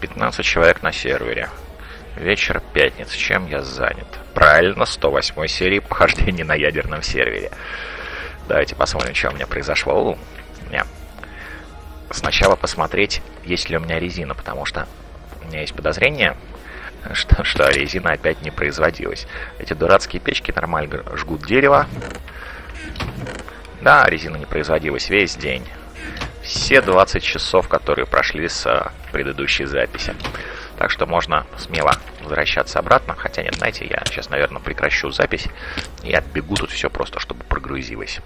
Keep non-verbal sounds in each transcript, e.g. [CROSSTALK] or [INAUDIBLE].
15 человек на сервере. Вечер пятницы. Чем я занят? Правильно, 108 серии похождений на ядерном сервере. Давайте посмотрим, что у меня произошло. У меня сначала посмотреть, есть ли у меня резина, потому что у меня есть подозрение, [LAUGHS] что, что резина опять не производилась. Эти дурацкие печки нормально жгут дерево. Да, резина не производилась весь день. Все 20 часов, которые прошли с а, предыдущей записи. Так что можно смело возвращаться обратно. Хотя нет, знаете, я сейчас, наверное, прекращу запись и отбегу тут все просто, чтобы прогрузилось.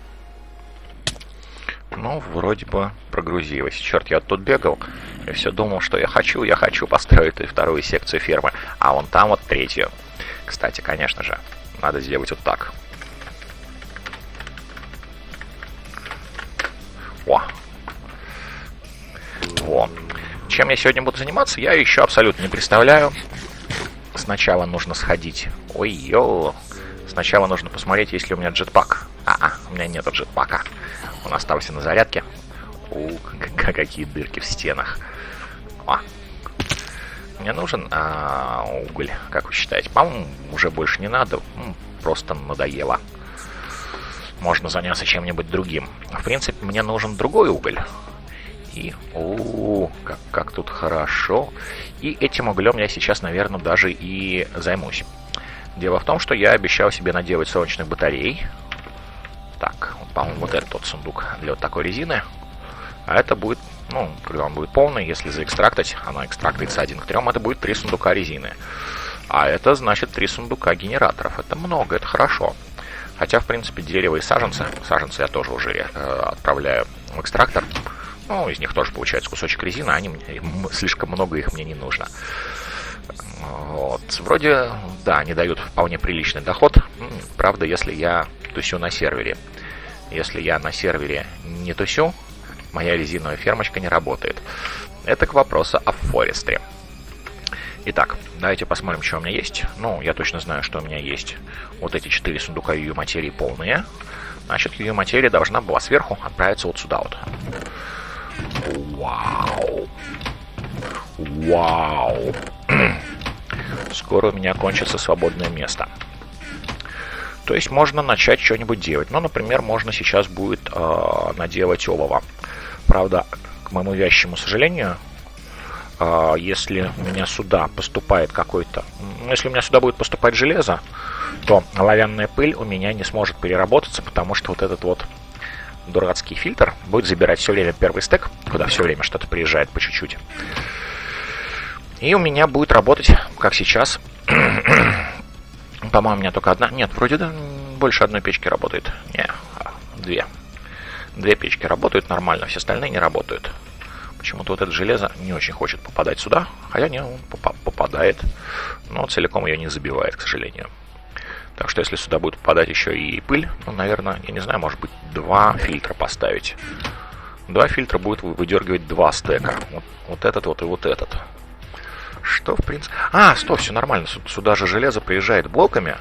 Ну, вроде бы прогрузилось. Черт, я тут бегал и все думал, что я хочу, я хочу построить и вторую секцию фермы, а вон там вот третью. Кстати, конечно же, надо сделать вот так. О! Во. Чем я сегодня буду заниматься, я еще абсолютно не представляю. Сначала нужно сходить. Ой-ё! Сначала нужно посмотреть, есть ли у меня джетпак. А, -а у меня нет джетпака. Он остался на зарядке. У, какие дырки в стенах. О. Мне нужен а, уголь, как вы считаете? По-моему, уже больше не надо. Просто надоело. Можно заняться чем-нибудь другим. В принципе, мне нужен другой уголь. И, о, как, как тут хорошо. И этим углем я сейчас, наверное, даже и займусь. Дело в том, что я обещал себе наделать солнечных батарей. Так, по-моему, вот этот тот сундук для вот такой резины. А это будет, ну, когда он будет полный, если заэкстрактать, она экстрактуется один к трем, это будет три сундука резины. А это значит три сундука генераторов. Это много, это хорошо. Хотя, в принципе, дерево и саженцы, саженцы я тоже уже э, отправляю в экстрактор. Ну, из них тоже получается кусочек резины, они слишком много их мне не нужно. Вот. Вроде, да, они дают вполне приличный доход. Правда, если я тусю на сервере. Если я на сервере не тусю, моя резиновая фермочка не работает. Это к вопросу о Форестре. Итак, давайте посмотрим, что у меня есть. Ну, я точно знаю, что у меня есть вот эти четыре сундука ее материи полные. Значит, ее материя должна была сверху отправиться вот сюда вот. Вау. Вау. Скоро у меня кончится свободное место. То есть можно начать что-нибудь делать. Ну, например, можно сейчас будет э, наделать олово. Правда, к моему вящему сожалению, э, если у меня сюда поступает какой-то... Если у меня сюда будет поступать железо, то оловянная пыль у меня не сможет переработаться, потому что вот этот вот дурацкий фильтр будет забирать все время первый стек, куда все время что-то приезжает по чуть-чуть. И у меня будет работать, как сейчас, [CLEARS THROAT] по-моему, у меня только одна. Нет, вроде да, больше одной печки работает. Не, а, две. Две печки работают нормально, все остальные не работают. Почему-то вот это железо не очень хочет попадать сюда, хотя не, он попадает, но целиком ее не забивает, к сожалению. Так что если сюда будет попадать еще и пыль, ну, наверное, я не знаю, может быть, два фильтра поставить. Два фильтра будет выдергивать два стека. Вот, вот этот вот и вот этот. Что, в принципе... А, стоп, все нормально. Сюда же железо приезжает блоками.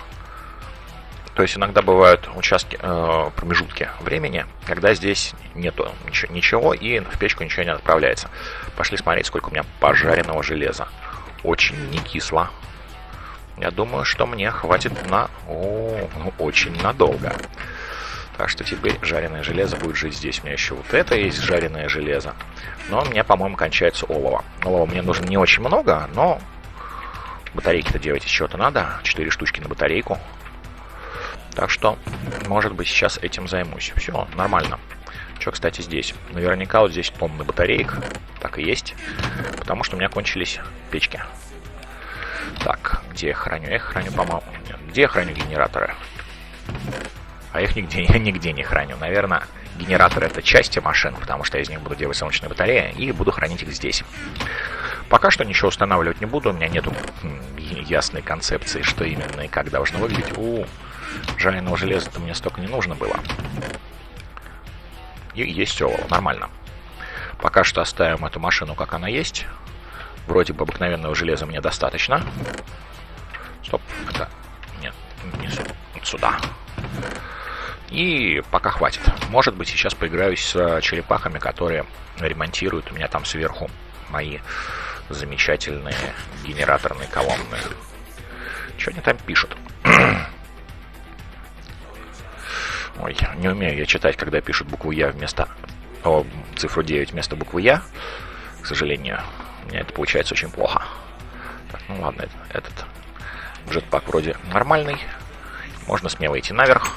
То есть иногда бывают участки, э, промежутки времени, когда здесь нету ничего, и в печку ничего не отправляется. Пошли смотреть, сколько у меня пожаренного железа. Очень не кисло. Я думаю, что мне хватит на... О, ну, очень надолго. Так что теперь жареное железо будет жить здесь. У меня еще вот это есть жареное железо. Но у меня, по-моему, кончается олово. Олова мне нужно не очень много, но батарейки-то делать из чего-то надо. Четыре штучки на батарейку. Так что, может быть, сейчас этим займусь. Все, нормально. Что, кстати, здесь? Наверняка вот здесь тонны батареек. Так и есть. Потому что у меня кончились печки. Так, где я храню? Я храню, по-моему... Где я храню генераторы? А их нигде, [LAUGHS] я нигде не храню. Наверное, генераторы это части машин, потому что я из них буду делать солнечные батареи, и буду хранить их здесь. Пока что ничего устанавливать не буду, у меня нету ясной концепции, что именно и как должно выглядеть. У жареного железа-то мне столько не нужно было. И есть олово, нормально. Пока что оставим эту машину, как она есть. Вроде бы обыкновенного железа мне достаточно. Стоп, это... Нет, не сюда. И пока хватит. Может быть, сейчас поиграюсь с черепахами, которые ремонтируют у меня там сверху мои замечательные генераторные колонны. Что они там пишут? [CLEARS THROAT] Ой, не умею я читать, когда пишут букву Я вместо... О, цифру 9 вместо буквы Я. К сожалению, у это получается очень плохо. Так, ну ладно, этот джетпак вроде нормальный. Можно смело идти наверх.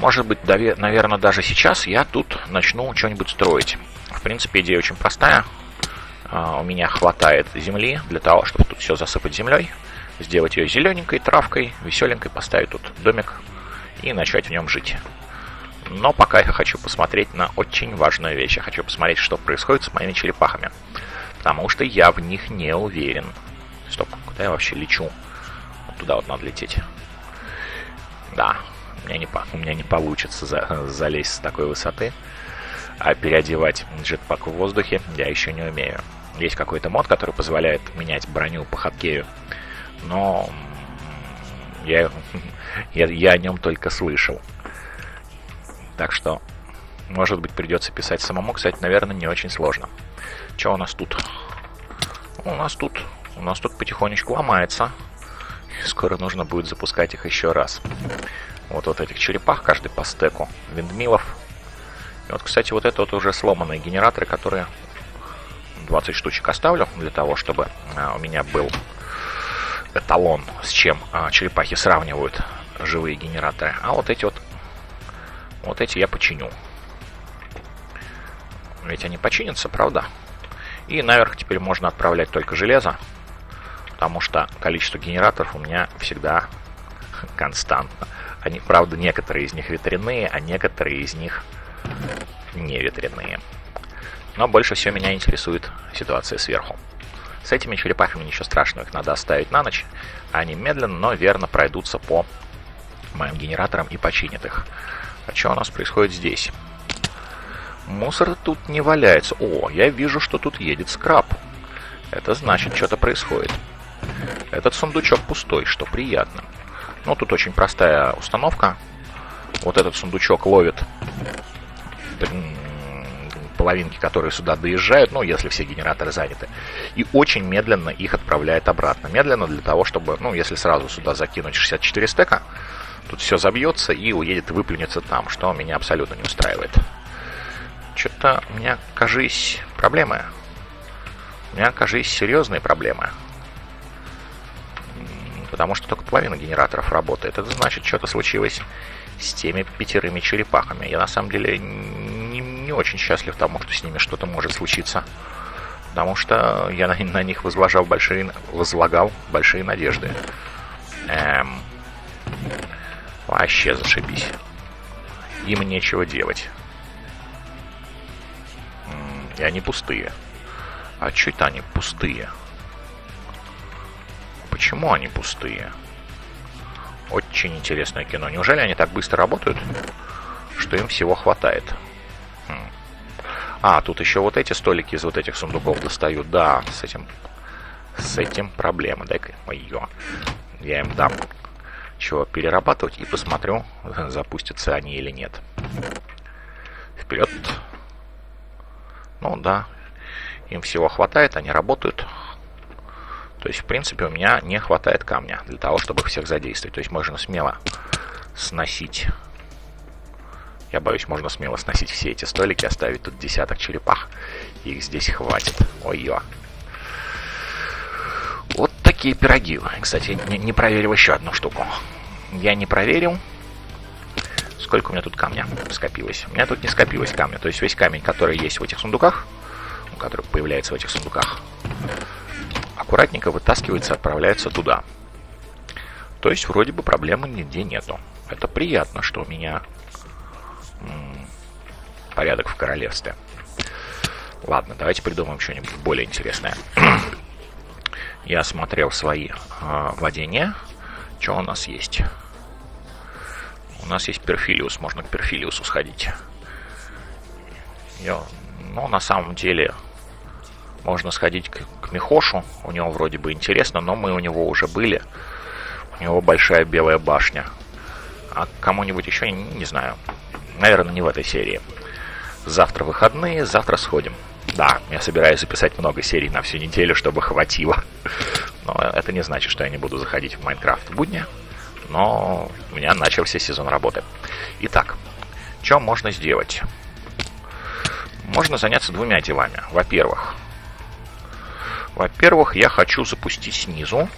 Может быть, наверное, даже сейчас я тут начну что-нибудь строить. В принципе, идея очень простая. А, у меня хватает земли для того, чтобы тут все засыпать землей, сделать ее зелененькой, травкой, веселенькой, поставить тут домик и начать в нем жить. Но пока я хочу посмотреть на очень важную вещь. Я хочу посмотреть, что происходит с моими черепахами. Потому что я в них не уверен. Стоп, куда я вообще лечу? Вот туда вот надо лететь. Да, у меня не, у меня не получится за, залезть с такой высоты. А переодевать джетпак в воздухе я еще не умею. Есть какой-то мод, который позволяет менять броню по хаткею. Но я, [LAUGHS] я, я о нем только слышал. Так что, может быть, придется писать самому. Кстати, наверное, не очень сложно. Что у нас тут? У нас тут, у нас тут потихонечку ломается. Скоро нужно будет запускать их еще раз. Вот вот этих черепах, каждый по стеку. Виндмилов. И вот, кстати, вот это вот уже сломанные генераторы, которые 20 штучек оставлю для того, чтобы а, у меня был эталон, с чем а, черепахи сравнивают живые генераторы. А вот эти вот, вот эти я починю. Ведь они починятся, правда? И наверх теперь можно отправлять только железо, потому что количество генераторов у меня всегда [LAUGHS] константно. Они, правда, некоторые из них ветряные, а некоторые из них не ветряные. Но больше всего меня интересует ситуация сверху. С этими черепахами ничего страшного, их надо оставить на ночь. Они медленно, но верно пройдутся по моим генераторам и починят их. А что у нас происходит здесь? Мусор тут не валяется. О, я вижу, что тут едет скраб. Это значит, что-то происходит. Этот сундучок пустой, что приятно. Ну, тут очень простая установка. Вот этот сундучок ловит половинки, которые сюда доезжают, ну, если все генераторы заняты, и очень медленно их отправляет обратно. Медленно для того, чтобы, ну, если сразу сюда закинуть 64 стека, тут все забьется и уедет выплюнется там, что меня абсолютно не устраивает. Что-то у меня, кажись, проблемы. У меня, кажись, серьезные проблемы. Потому что только половина генераторов работает. Это значит, что-то случилось с теми пятерыми черепахами. Я на самом деле не очень счастлив тому, что с ними что-то может случиться. Потому что я на, на них возложил большие, возлагал большие надежды. Эм, вообще зашибись. Им нечего делать. И они пустые. А что это они пустые? Почему они пустые? Очень интересное кино. Неужели они так быстро работают, что им всего хватает? А, тут еще вот эти столики из вот этих сундуков достают. Да, с этим... С этим проблемы. Дай-ка... Ой-ё. Я им дам чего перерабатывать и посмотрю, [LAUGHS] запустятся они или нет. Вперед. Ну да, им всего хватает, они работают. То есть, в принципе, у меня не хватает камня для того, чтобы всех задействовать. То есть можно смело сносить я боюсь, можно смело сносить все эти столики, оставить тут десяток черепах. Их здесь хватит. Ой-ё. Вот такие пироги. Кстати, не, не проверил еще одну штуку. Я не проверил, сколько у меня тут камня скопилось. У меня тут не скопилось камня. То есть весь камень, который есть в этих сундуках, который появляется в этих сундуках, аккуратненько вытаскивается и отправляется туда. То есть вроде бы проблемы нигде нету. Это приятно, что у меня порядок в королевстве. Ладно, давайте придумаем что-нибудь более интересное. [CLEARS THROAT] Я смотрел свои э, владения. Что у нас есть? У нас есть Перфилиус. Можно к Перфилиусу сходить. Я, ну, на самом деле, можно сходить к, к Михошу. У него вроде бы интересно, но мы у него уже были. У него большая белая башня. А кому-нибудь еще, не, не знаю. Наверное, не в этой серии. Завтра выходные, завтра сходим. Да, я собираюсь записать много серий на всю неделю, чтобы хватило. Но это не значит, что я не буду заходить в Майнкрафт в будни. Но у меня начался сезон работы. Итак, что можно сделать? Можно заняться двумя делами. Во-первых, во-первых, я хочу запустить снизу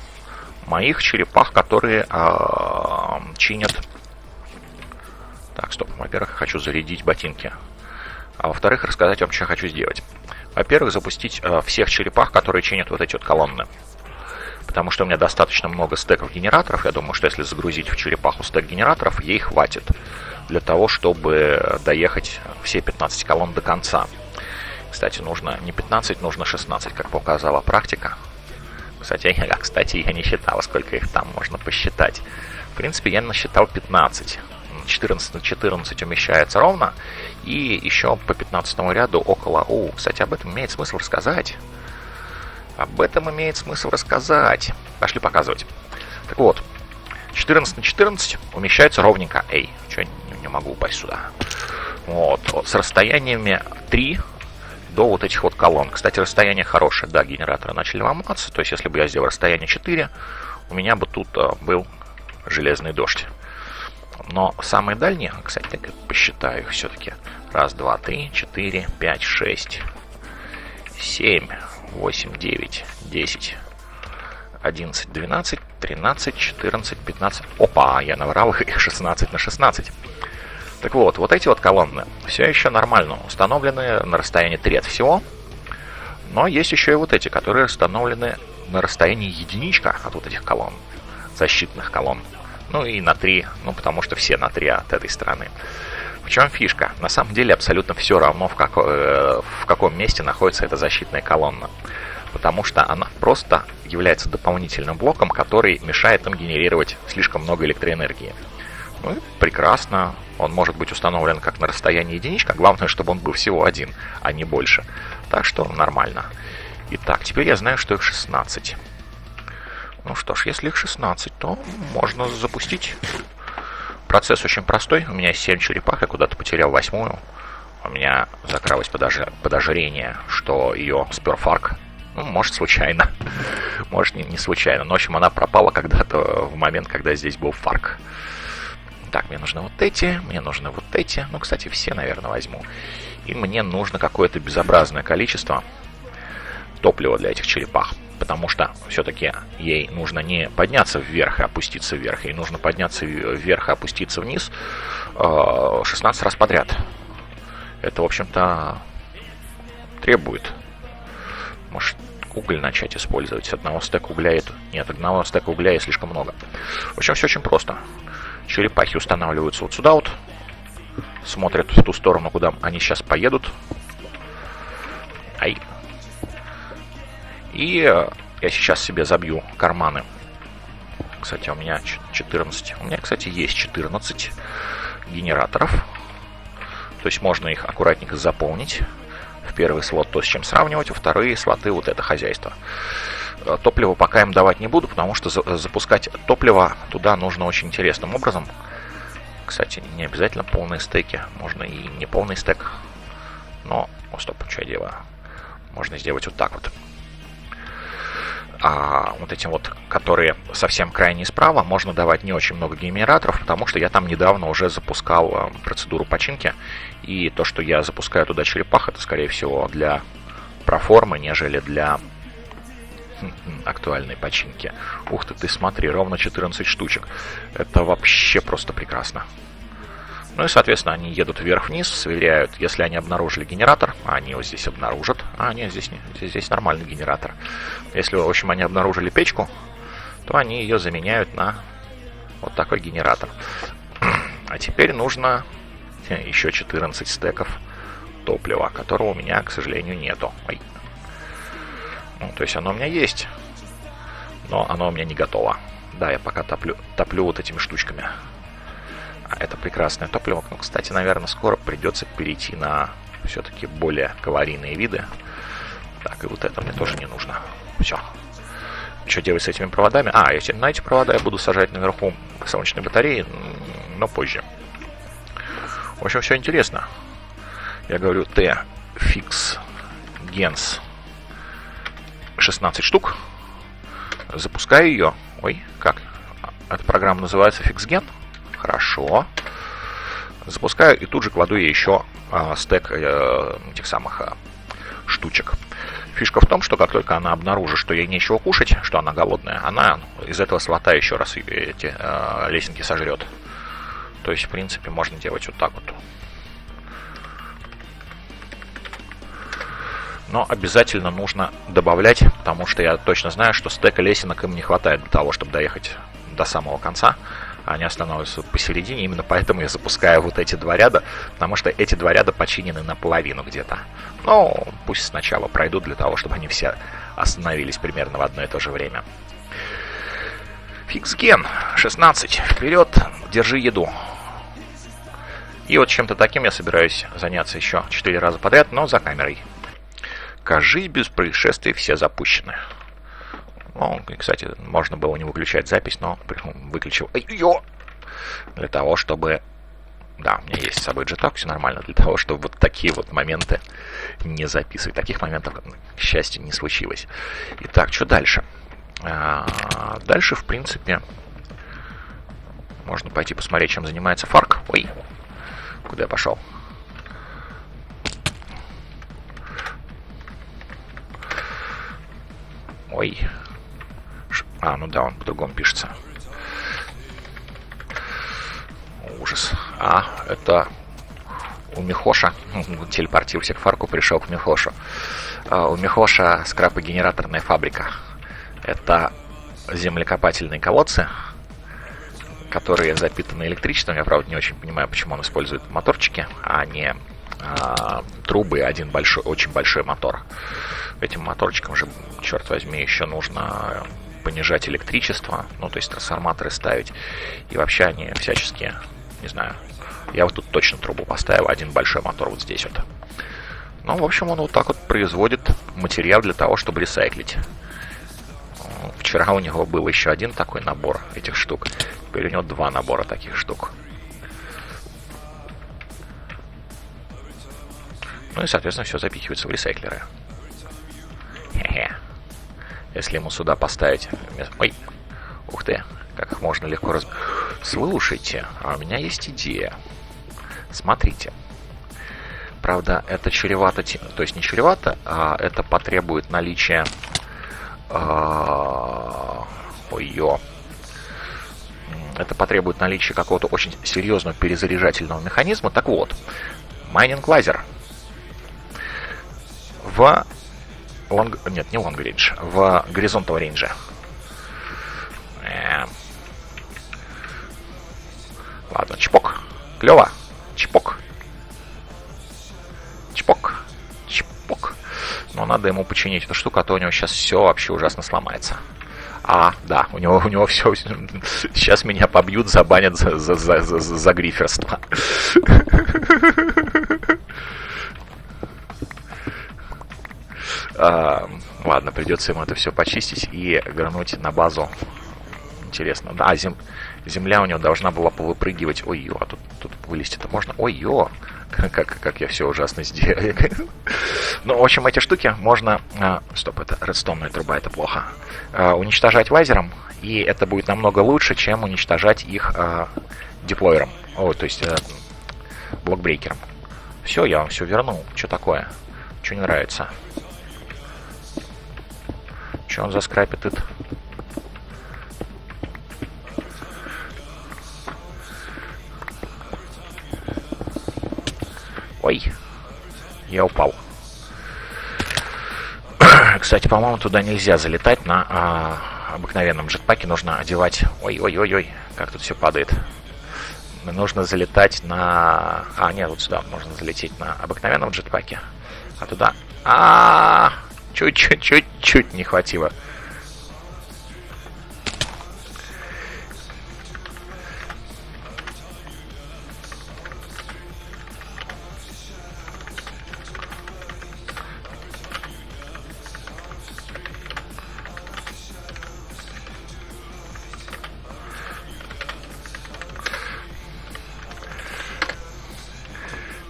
моих черепах, которые чинят... Так, стоп. Во-первых, хочу зарядить ботинки. А во-вторых, рассказать вам, что я хочу сделать. Во-первых, запустить э, всех черепах, которые чинят вот эти вот колонны. Потому что у меня достаточно много стеков генераторов. Я думаю, что если загрузить в черепаху стек генераторов, ей хватит для того, чтобы доехать все 15 колонн до конца. Кстати, нужно не 15, нужно 16, как показала практика. Кстати, я, кстати, я не считал, сколько их там можно посчитать. В принципе, я насчитал 15. 14 на 14 умещается ровно. И еще по 15 ряду около... О, кстати, об этом имеет смысл рассказать. Об этом имеет смысл рассказать. Пошли показывать. Так вот, 14 на 14 умещается ровненько. Эй, что, не, не могу упасть сюда. Вот, вот, с расстояниями 3 до вот этих вот колонн. Кстати, расстояние хорошее, да, генераторы начали ломаться, то есть если бы я сделал расстояние 4, у меня бы тут а, был железный дождь. Но самые дальние, кстати, так посчитаю их все-таки. Раз, два, три, четыре, пять, шесть, семь, восемь, девять, десять, одиннадцать, двенадцать, тринадцать, четырнадцать, пятнадцать. Опа, я наврал [LAUGHS] их 16 на 16. Так вот, вот эти вот колонны все еще нормально установлены на расстоянии 3 от всего. Но есть еще и вот эти, которые установлены на расстоянии единичка от вот этих колонн, защитных колонн. Ну и на 3, ну потому что все на 3 от этой стороны. В чем фишка? На самом деле абсолютно все равно, в, како, э, в каком месте находится эта защитная колонна. Потому что она просто является дополнительным блоком, который мешает им генерировать слишком много электроэнергии. Ну, прекрасно. Он может быть установлен как на расстоянии единичка. Главное, чтобы он был всего один, а не больше. Так что нормально. Итак, теперь я знаю, что их 16. Ну что ж, если их 16, то можно запустить. Процесс очень простой. У меня есть 7 черепах, я куда-то потерял восьмую. У меня закралось подож... подозрение, что ее спер фарк. Ну, может, случайно. [LAUGHS] Может, не, не случайно. Но, в общем, она пропала когда-то в момент, когда здесь был фарк. Так, мне нужны вот эти, мне нужны вот эти. Ну, кстати, все, наверное, возьму. И мне нужно какое-то безобразное количество топлива для этих черепах. Потому что все-таки ей нужно не подняться вверх и опуститься вверх. Ей нужно подняться вверх и опуститься вниз 16 э, раз подряд. Это, в общем-то, требует. Может, уголь начать использовать. Одного стека угля это... Нет, одного стека угля и слишком много. В общем, все очень просто. Черепахи устанавливаются вот сюда вот. Смотрят в ту сторону, куда они сейчас поедут. Ай. И э, я сейчас себе забью карманы. Кстати, у меня 14. У меня, кстати, есть 14 генераторов. То есть можно их аккуратненько заполнить. В первый слот то, с чем сравнивать, во вторые слоты вот это хозяйство. Э, топливо пока им давать не буду, потому что запускать топливо туда нужно очень интересным образом. Кстати, не обязательно полные стеки, можно и не полный стек. Но, о, стоп, что я делаю? Можно сделать вот так вот. А вот этим вот, которые совсем крайне справа, можно давать не очень много генераторов, потому что я там недавно уже запускал э, процедуру починки. И то, что я запускаю туда черепах, это, скорее всего, для проформы, нежели для актуальной починки. Ух ты, ты смотри, ровно 14 штучек. Это вообще просто прекрасно. Ну и, соответственно, они едут вверх-вниз, сверяют, если они обнаружили генератор, а они его здесь обнаружат. А, нет, здесь, не, здесь, здесь нормальный генератор. Если, в общем, они обнаружили печку, то они ее заменяют на вот такой генератор. А теперь нужно еще 14 стеков топлива, которого у меня, к сожалению, нету. Ой. Ну, то есть оно у меня есть, но оно у меня не готово. Да, я пока топлю, топлю вот этими штучками. А это прекрасное топливо. Ну, кстати, наверное, скоро придется перейти на все-таки более калорийные виды. Так, и вот это мне тоже не нужно. Все. Что делать с этими проводами? А, эти, на эти провода я буду сажать наверху солнечной батареи, но позже. В общем, все интересно. Я говорю, Т, фикс, Gens 16 штук. Запускаю ее. Ой, как? Эта программа называется FixGen. Хорошо. Запускаю и тут же кладу ей еще э, стек э, этих самых э, штучек. Фишка в том, что как только она обнаружит, что ей нечего кушать, что она голодная, она из этого слота еще раз эти э, лесенки сожрет. То есть, в принципе, можно делать вот так вот. Но обязательно нужно добавлять, потому что я точно знаю, что стека лесенок им не хватает для того, чтобы доехать до самого конца. Они останавливаются посередине, именно поэтому я запускаю вот эти два ряда, потому что эти два ряда починены наполовину где-то. Но пусть сначала пройдут для того, чтобы они все остановились примерно в одно и то же время. Фиксген 16. Вперед, держи еду. И вот чем-то таким я собираюсь заняться еще 4 раза подряд, но за камерой. Кажись, без происшествий все запущены. Ну, кстати, можно было не выключать запись, но выключил ее для того, чтобы... Да, у меня есть с собой Jetpack, все нормально, для того, чтобы вот такие вот моменты не записывать. Таких моментов, к счастью, не случилось. Итак, что дальше? А, дальше, в принципе, можно пойти посмотреть, чем занимается Фарк. Ой, куда я пошел? Ой. А, ну да, он по-другому пишется. Ужас. А, это у Михоша, телепортировался к Фарку, пришел к Михошу. А, у Михоша скрапогенераторная фабрика. Это землекопательные колодцы, которые запитаны электричеством. Я, правда, не очень понимаю, почему он использует моторчики, а не а, трубы, один большой, очень большой мотор. Этим моторчиком же, черт возьми, еще нужно понижать электричество, ну, то есть трансформаторы ставить. И вообще они всячески, не знаю, я вот тут точно трубу поставил, один большой мотор вот здесь вот. Ну, в общем, он вот так вот производит материал для того, чтобы ресайклить. Вчера у него был еще один такой набор этих штук. Теперь у него два набора таких штук. Ну и, соответственно, все запихивается в ресайклеры. Хе-хе. Если ему сюда поставить... Ой, ух ты, как их можно легко раз... Слушайте, а у меня есть идея. Смотрите. Правда, это чревато... То есть не чревато, а это потребует наличия... А... Ой-ё. Это потребует наличия какого-то очень серьезного перезаряжательного механизма. Так вот, майнинг лазер в long... Нет, не long range, в horizontal range е. Эм. Ладно, чпок. Клево. Чпок. Чпок. Чпок. Но надо ему починить эту штуку, а то у него сейчас все вообще ужасно сломается. А, да, у него, у него все... Сейчас меня побьют, забанят за, за, за, за, за гриферство. [LAUGHS] А, ладно, придется ему это все почистить и вернуть на базу. Интересно. Да, зем... земля у него должна была повыпрыгивать. Ой-ё, а тут, тут вылезти-то можно? Ой-ё, [LAUGHS] как, как я все ужасно сделал. [LAUGHS] ну, в общем, эти штуки можно... А, стоп, это редстонная труба, это плохо. А, уничтожать лазером, и это будет намного лучше, чем уничтожать их а, деплойером. О, то есть а, блокбрейкером. Все, я вам все вернул. Что такое? Что не нравится? Что он заскрапит это? Ой, я упал. [CLEARS THROAT] Кстати, по-моему, туда нельзя залетать на а, обыкновенном джетпаке. Нужно одевать... Ой-ой-ой-ой, как тут все падает. Нужно залетать на... А, нет, вот сюда можно залететь на обыкновенном джетпаке. А туда... А, -а, -а! Чуть-чуть, чуть-чуть не хватило.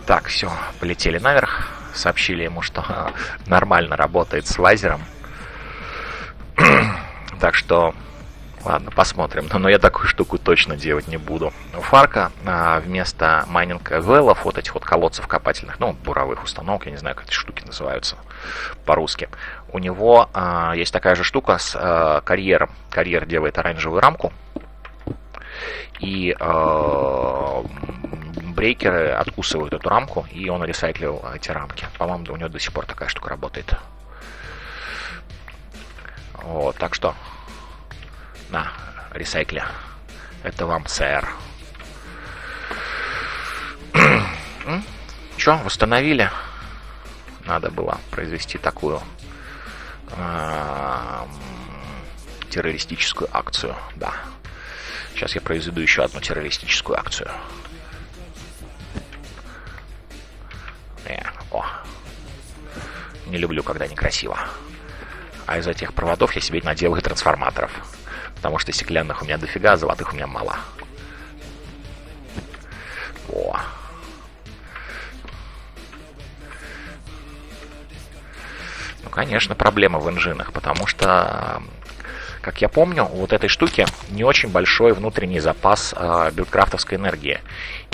Так, все, полетели наверх. Сообщили ему, что [LAUGHS] нормально работает с лазером. [CLEARS THROAT] так что Ладно, посмотрим. Но, я такую штуку точно делать не буду. У Фарка а, вместо майнинг велов, вот этих вот колодцев копательных, ну, буровых установок, я не знаю, как эти штуки называются по-русски, у него а, есть такая же штука с а, карьером. Карьер делает оранжевую рамку, и а, брейкеры откусывают эту рамку, и он ресайклил эти рамки. По-моему, у него до сих пор такая штука работает. Вот, так что на ресайкле. Это вам, сэр. [CLEARS THROAT] Че, восстановили? Надо было произвести такую э, террористическую акцию, да. Сейчас я произведу еще одну террористическую акцию. Э, о. Не люблю, когда некрасиво. А из этих проводов я себе наделаю трансформаторов. Потому что стеклянных у меня дофига, золотых у меня мало. О. Ну, конечно, проблема в инжинах, потому что, как я помню, у вот этой штуки не очень большой внутренний запас э, билдкрафтовской энергии.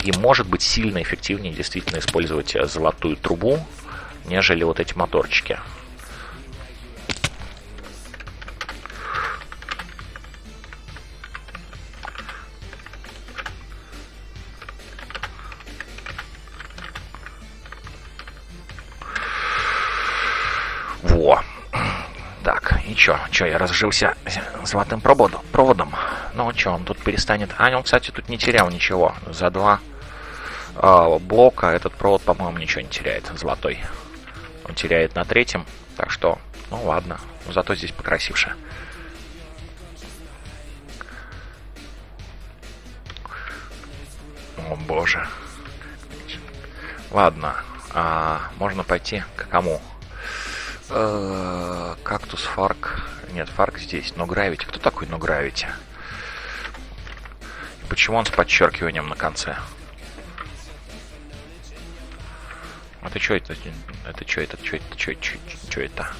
И может быть сильно эффективнее действительно использовать золотую трубу, нежели вот эти моторчики. Чё, я разжился золотым проводом, проводом. Ну, чё, он тут перестанет... А, он, кстати, тут не терял ничего. За два э, блока этот провод, по-моему, ничего не теряет, золотой. Он теряет на третьем, так что, ну ладно, зато здесь покрасивше. О боже. Ладно, а, можно пойти к кому? Э, кактус Фарк. Нет, Фарк здесь. Но Гравити. Кто такой Но Гравити? Почему он с подчеркиванием на конце? Это что это? Это что это? Что это? Что это? Что это?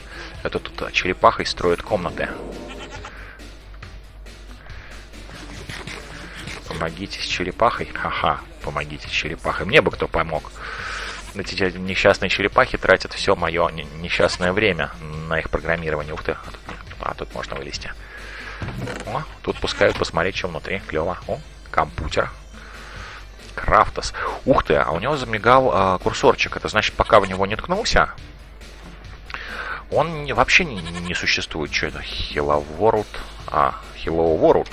Это тут а, черепахой строят комнаты. Помогите с черепахой? Ха-ха, помогите с черепахой. Мне бы кто помог эти несчастные черепахи тратят все мое несчастное время на их программирование. Ух ты, а а, тут можно вылезти. О, тут пускают посмотреть, что внутри. Клево. О, компьютер. Крафтос. Ух ты, а у него замигал э, курсорчик. Это значит, пока в него не ткнулся, он не, вообще не, не существует. Что это? Hello World. А, Hello World.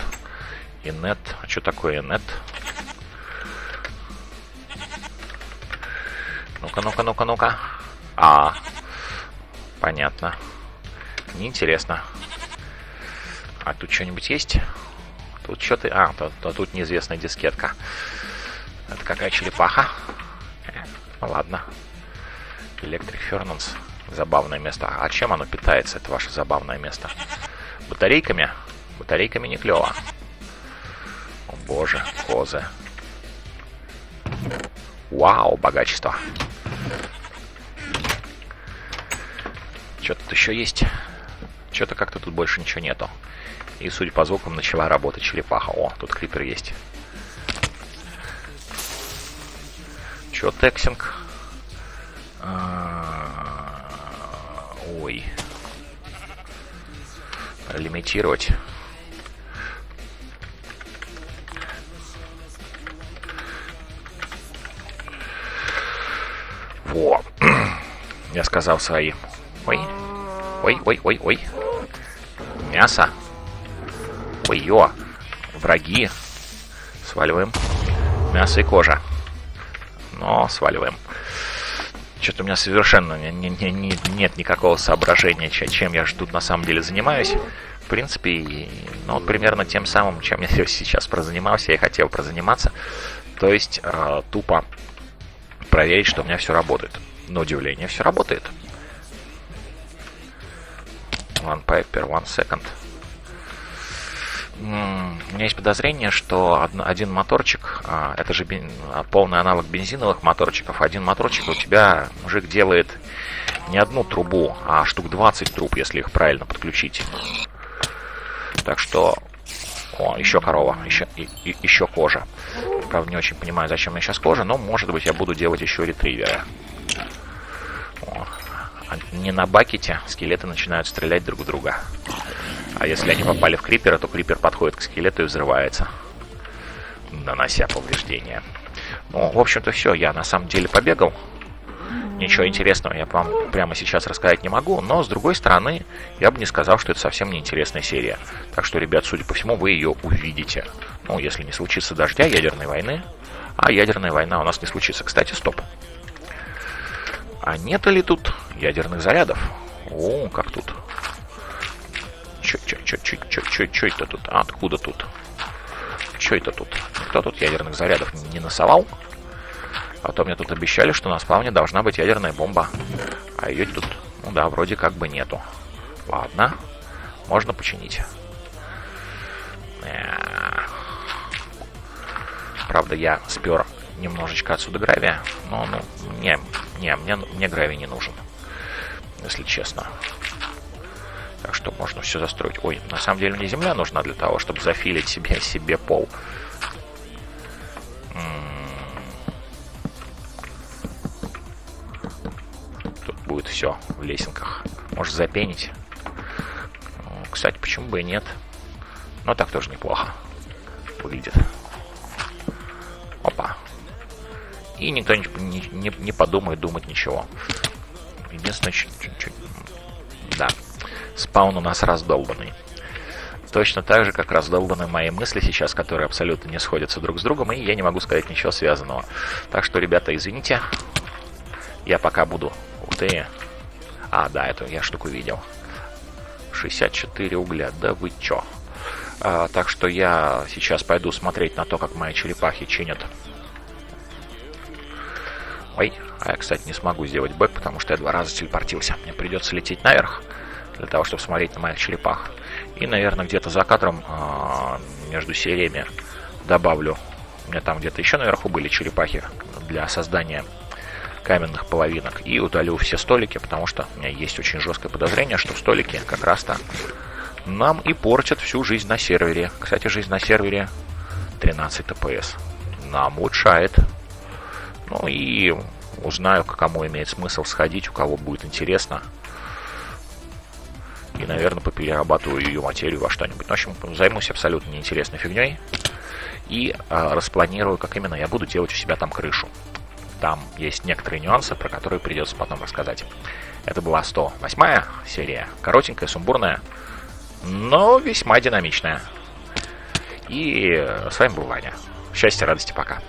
Инет. А что такое инет? Ну-ка, ну-ка, ну-ка, ну-ка. А, понятно. Неинтересно. А тут что-нибудь есть? Тут что-то... А, то, то тут неизвестная дискетка. Это какая черепаха? Ну ладно. Electric Furnace. Забавное место. А чем оно питается, это ваше забавное место? Батарейками? Батарейками не клево. О боже, козы. Вау, богачество. Что тут еще есть? Что-то как-то тут больше ничего нету. И, судя по звукам, начала работать черепаха. О, тут крипер есть. Че, тексинг? А, ой. Лимитировать. Во. [CLEARS THROAT] Я сказал свои. Ой. Ой, ой, ой, ой. Мясо. Ой, ё. Враги. Сваливаем. Мясо и кожа. Но сваливаем. Что-то у меня совершенно не, не, не, нет никакого соображения, чем я тут на самом деле занимаюсь. В принципе, ну, примерно тем самым, чем я [LAUGHS] сейчас прозанимался, я хотел прозаниматься. То есть, э, тупо проверить, что у меня все работает. На удивление, все работает. One paper, one second. У меня есть подозрение, что один моторчик, а, это же полный аналог бензиновых моторчиков, один моторчик у тебя мужик делает не одну трубу, а штук 20 труб, если их правильно подключить. Так что... О, еще корова, еще, и, и, еще кожа. Правда, не очень понимаю, зачем мне сейчас кожа, но, может быть, я буду делать еще ретривера. Не на бакете скелеты начинают стрелять друг в друга. А если они попали в крипера, то крипер подходит к скелету и взрывается, нанося повреждения. Ну, в общем-то, все. Я на самом деле побегал. Ничего интересного я вам прямо сейчас рассказать не могу, но с другой стороны, я бы не сказал, что это совсем неинтересная серия. Так что, ребят, судя по всему, вы ее увидите. Ну, если не случится дождя, ядерной войны. А ядерная война у нас не случится. Кстати, стоп. А нет ли тут ядерных зарядов? О, как тут. Чё, чё, чё, чё, чё, чё, чё это тут? А, откуда тут? Чё это тут? Кто тут ядерных зарядов не насовал? А то мне тут обещали, что на спавне должна быть ядерная бомба. А ее тут, ну да, вроде как бы нету. Ладно, можно починить. Правда, я спер немножечко отсюда гравия, но, ну, не, не, мне, мне гравий не нужен, если честно. Так что можно все застроить. Ой, на самом деле мне земля нужна для того, чтобы зафилить себе, себе пол. будет все в лесенках. Может запенить. Кстати, почему бы и нет. Но так тоже неплохо выглядит. И никто не, не, не, подумает думать ничего. Единственное, чуть-чуть... Да. Спаун у нас раздолбанный. Точно так же, как раздолбаны мои мысли сейчас, которые абсолютно не сходятся друг с другом, и я не могу сказать ничего связанного. Так что, ребята, извините. Я пока буду Ух ты. А, да, эту я штуку видел. 64 угля, да вы чё? А, так что я сейчас пойду смотреть на то, как мои черепахи чинят. Ой, а я, кстати, не смогу сделать бэк, потому что я два раза телепортился. Мне придется лететь наверх, для того, чтобы смотреть на моих черепах. И, наверное, где-то за кадром а, между сериями добавлю. У меня там где-то еще наверху были черепахи для создания каменных половинок и удалю все столики, потому что у меня есть очень жесткое подозрение, что столики как раз-то нам и портят всю жизнь на сервере. Кстати, жизнь на сервере 13 TPS. Нам улучшает. Ну и узнаю, к кому имеет смысл сходить, у кого будет интересно. И, наверное, поперерабатываю ее материю во что-нибудь. Ну, в общем, займусь абсолютно неинтересной фигней. И э, распланирую, как именно я буду делать у себя там крышу. Там есть некоторые нюансы, про которые придется потом рассказать. Это была 108 серия. Коротенькая, сумбурная, но весьма динамичная. И с вами был Ваня. Счастья, радости, пока.